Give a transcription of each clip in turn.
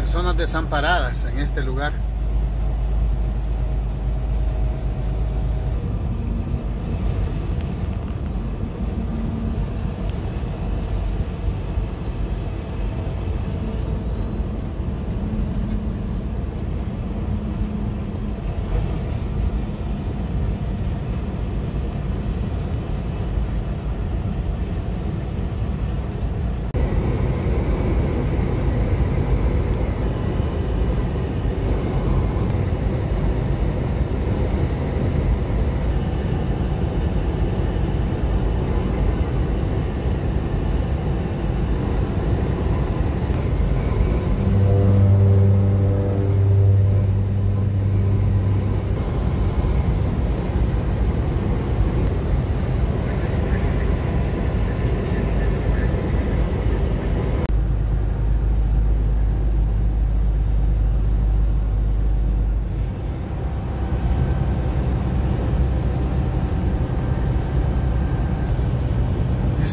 personas desamparadas en este lugar.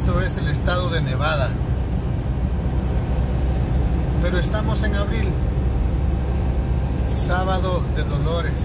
Esto es el estado de Nevada. Pero estamos en abril, sábado de Dolores.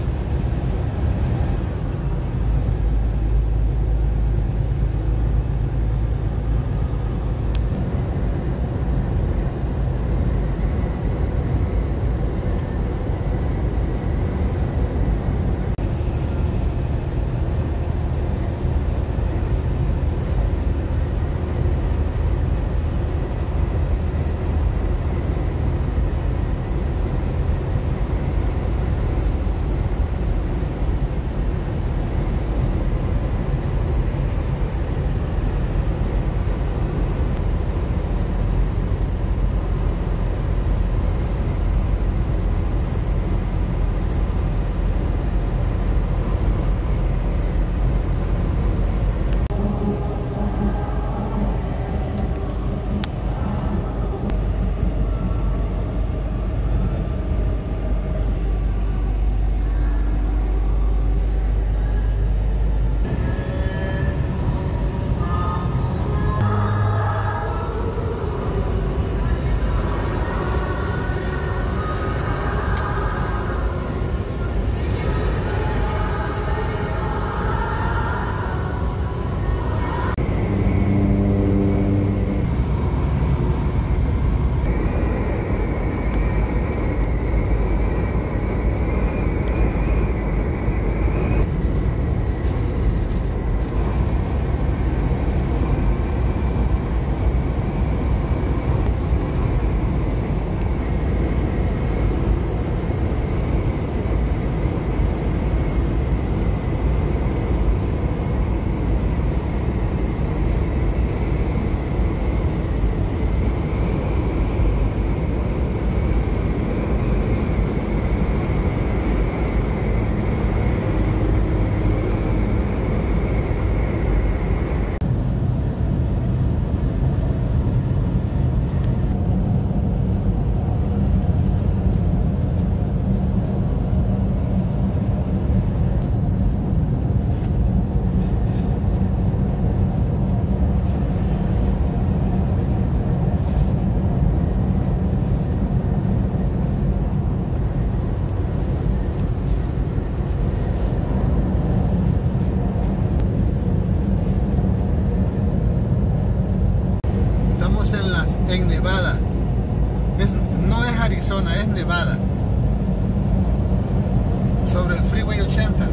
Nevada. No es Arizona, es Nevada. Sobre el Freeway 80.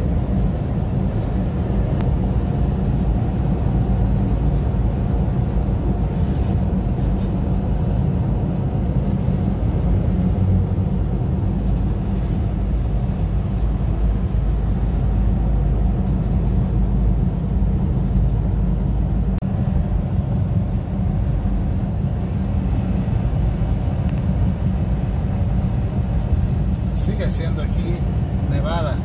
Sigue siendo aquí Nevada.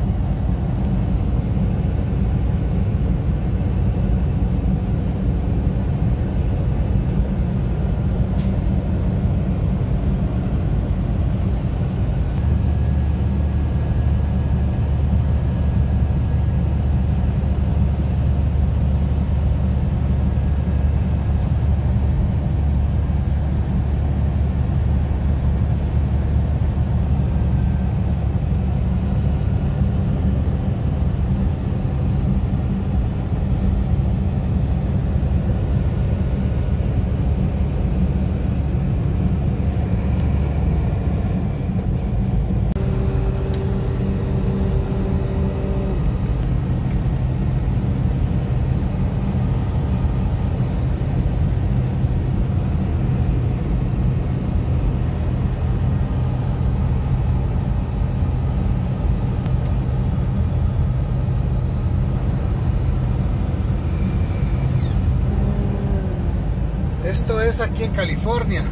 Esto es aquí en California,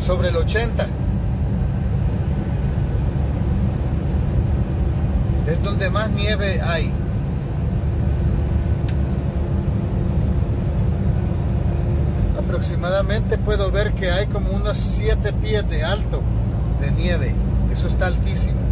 sobre el 80. Es donde más nieve hay. Aproximadamente puedo ver que hay como unos 7 pies de alto de nieve. Eso está altísimo.